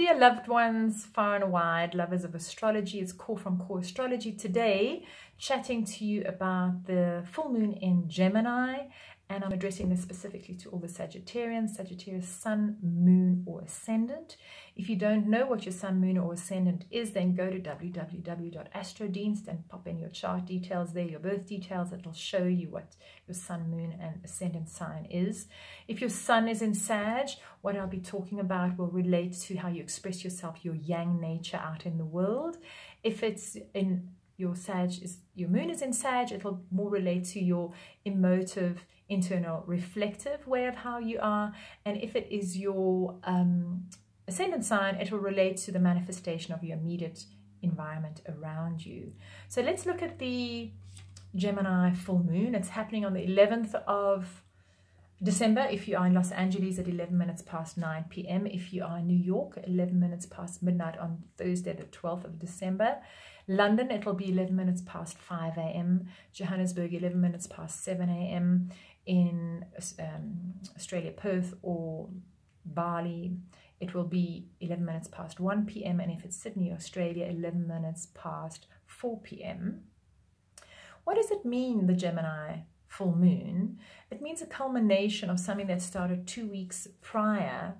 dear loved ones, far and wide, lovers of astrology. It's Cor from Cor Astrology today, chatting to you about the full moon in Gemini and I'm addressing this specifically to all the Sagittarians, Sagittarius sun, moon, or ascendant. If you don't know what your sun, moon, or ascendant is, then go to www.astrodienst and pop in your chart details there, your birth details. It'll show you what your sun, moon, and ascendant sign is. If your sun is in Sag, what I'll be talking about will relate to how you express yourself, your yang nature out in the world. If it's in your Sag is your moon is in Sag, it'll more relate to your emotive internal reflective way of how you are. And if it is your um, ascendant sign, it will relate to the manifestation of your immediate environment around you. So let's look at the Gemini full moon. It's happening on the 11th of December if you are in Los Angeles at 11 minutes past 9 p.m. If you are in New York, 11 minutes past midnight on Thursday, the 12th of December. London, it'll be 11 minutes past 5 a.m. Johannesburg, 11 minutes past 7 a.m in um, Australia, Perth or Bali, it will be 11 minutes past 1 p.m. And if it's Sydney, Australia, 11 minutes past 4 p.m. What does it mean, the Gemini full moon? It means a culmination of something that started two weeks prior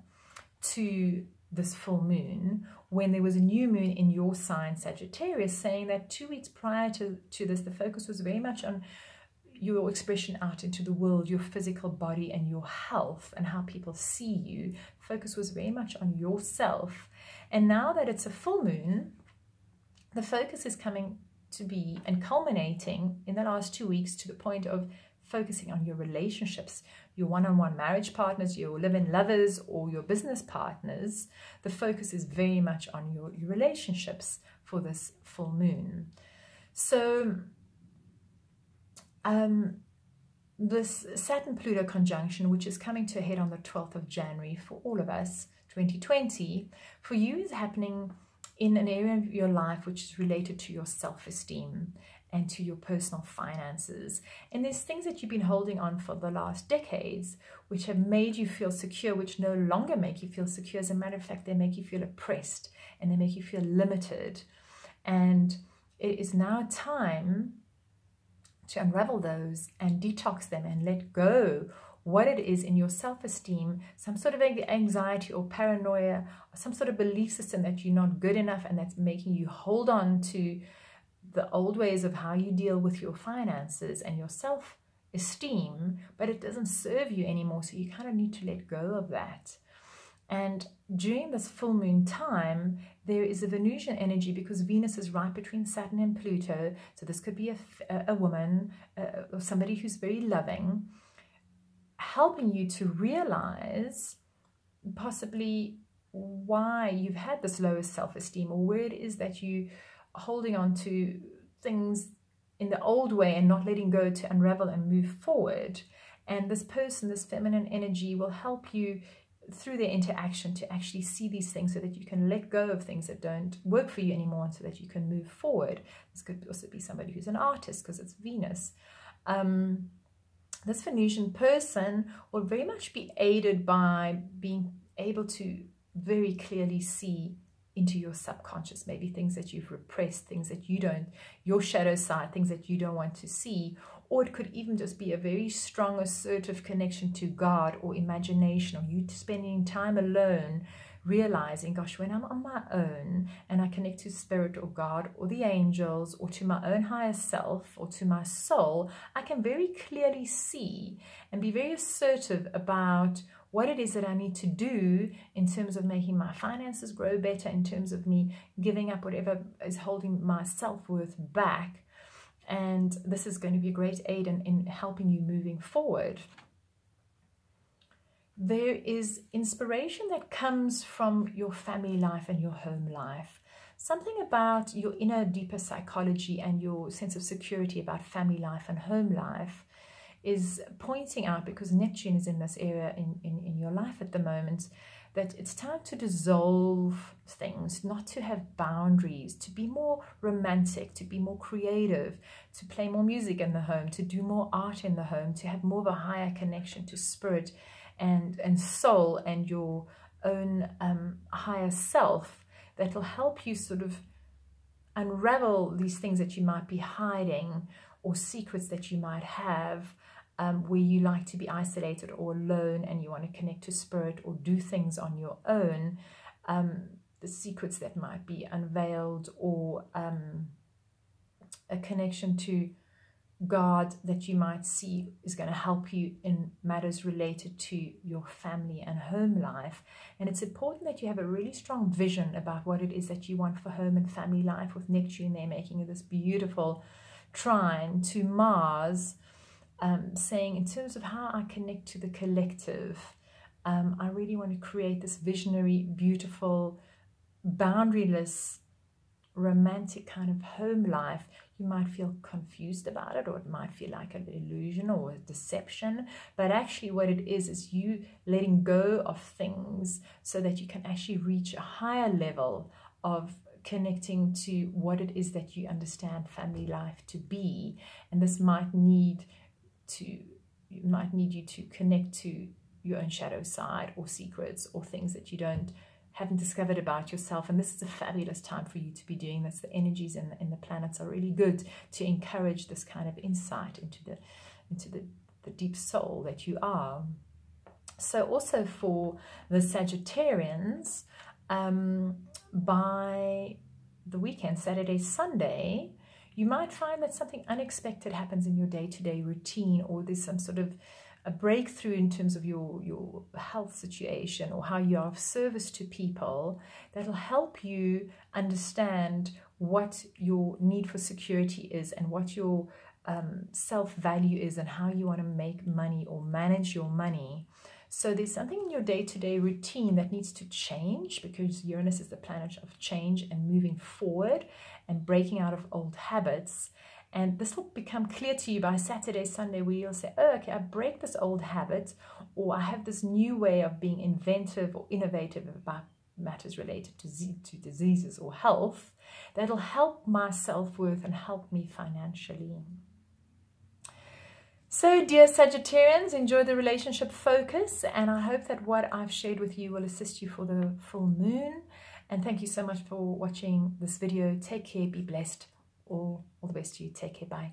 to this full moon when there was a new moon in your sign Sagittarius saying that two weeks prior to, to this the focus was very much on your expression out into the world, your physical body and your health and how people see you. Focus was very much on yourself. And now that it's a full moon, the focus is coming to be and culminating in the last two weeks to the point of focusing on your relationships, your one-on-one -on -one marriage partners, your live-in lovers or your business partners. The focus is very much on your, your relationships for this full moon. So um, this Saturn Pluto conjunction, which is coming to a head on the 12th of January for all of us, 2020, for you is happening in an area of your life which is related to your self esteem and to your personal finances. And there's things that you've been holding on for the last decades which have made you feel secure, which no longer make you feel secure. As a matter of fact, they make you feel oppressed and they make you feel limited. And it is now time to unravel those and detox them and let go what it is in your self-esteem, some sort of anxiety or paranoia, or some sort of belief system that you're not good enough and that's making you hold on to the old ways of how you deal with your finances and your self-esteem, but it doesn't serve you anymore. So you kind of need to let go of that. And during this full moon time, there is a Venusian energy because Venus is right between Saturn and Pluto. So this could be a, a woman uh, or somebody who's very loving, helping you to realize possibly why you've had this lowest self-esteem or where it is that you are holding on to things in the old way and not letting go to unravel and move forward. And this person, this feminine energy will help you through their interaction to actually see these things so that you can let go of things that don't work for you anymore and so that you can move forward. This could also be somebody who's an artist because it's Venus. Um, this Venusian person will very much be aided by being able to very clearly see into your subconscious, maybe things that you've repressed, things that you don't, your shadow side, things that you don't want to see, or it could even just be a very strong, assertive connection to God or imagination, or you spending time alone, realizing, gosh, when I'm on my own and I connect to spirit or God or the angels or to my own higher self or to my soul, I can very clearly see and be very assertive about what it is that I need to do in terms of making my finances grow better, in terms of me giving up whatever is holding my self worth back and this is going to be a great aid in, in helping you moving forward. There is inspiration that comes from your family life and your home life. Something about your inner, deeper psychology and your sense of security about family life and home life is pointing out because Neptune is in this area in, in, in your life at the moment that it's time to dissolve things, not to have boundaries, to be more romantic, to be more creative, to play more music in the home, to do more art in the home, to have more of a higher connection to spirit and, and soul and your own um, higher self that will help you sort of unravel these things that you might be hiding or secrets that you might have um, where you like to be isolated or alone and you want to connect to spirit or do things on your own, um, the secrets that might be unveiled or um, a connection to God that you might see is going to help you in matters related to your family and home life. And it's important that you have a really strong vision about what it is that you want for home and family life with Neptune there making this beautiful trine to Mars, um, saying in terms of how I connect to the collective, um, I really want to create this visionary, beautiful, boundaryless, romantic kind of home life you might feel confused about it, or it might feel like an illusion or a deception. But actually, what it is, is you letting go of things so that you can actually reach a higher level of connecting to what it is that you understand family life to be. And this might need to might need you to connect to your own shadow side or secrets or things that you don't haven't discovered about yourself. And this is a fabulous time for you to be doing this. The energies and the, in the planets are really good to encourage this kind of insight into the into the, the deep soul that you are. So also for the Sagittarians, um, by the weekend, Saturday, Sunday, you might find that something unexpected happens in your day-to-day -day routine or there's some sort of a breakthrough in terms of your, your health situation or how you are of service to people that'll help you understand what your need for security is and what your um, self value is and how you want to make money or manage your money. So there's something in your day to day routine that needs to change because Uranus is the planet of change and moving forward and breaking out of old habits. And this will become clear to you by Saturday, Sunday, where you'll say, oh, okay, I break this old habit, or I have this new way of being inventive or innovative about matters related to, to diseases or health that'll help my self-worth and help me financially. So, dear Sagittarians, enjoy the relationship focus, and I hope that what I've shared with you will assist you for the full moon. And thank you so much for watching this video. Take care, be blessed all, all the best to you. Take care. Bye.